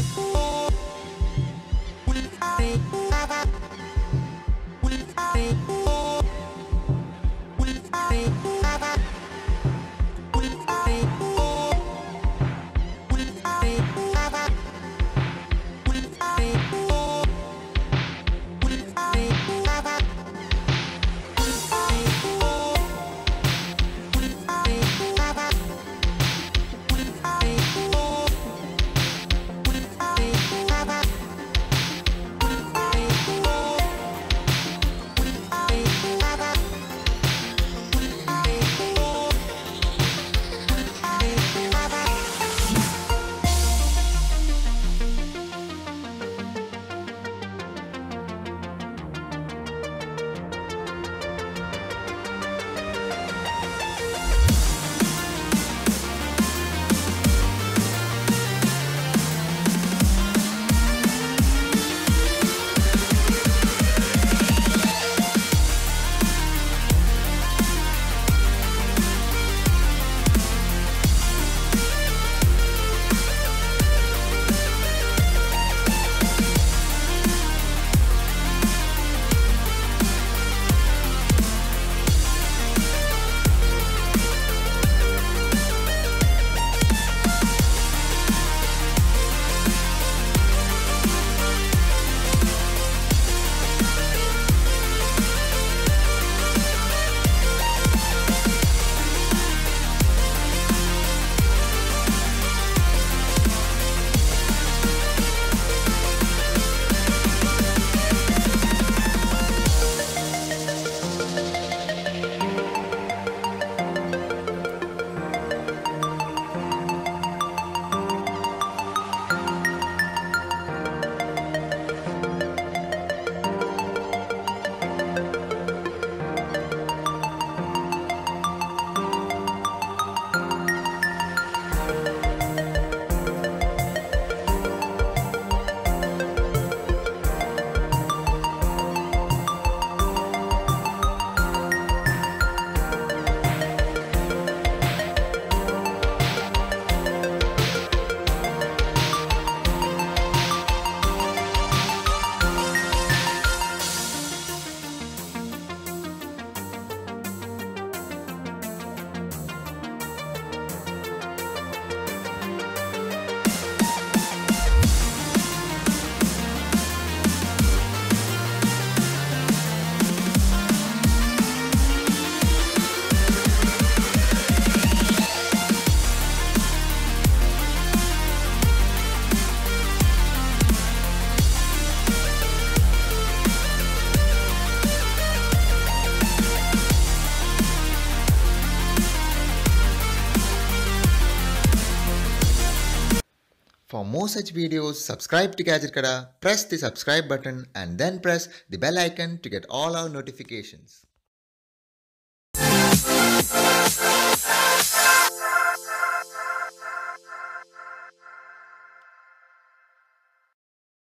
Thank you. For more such videos, subscribe to Gadget Kada, press the subscribe button and then press the bell icon to get all our notifications.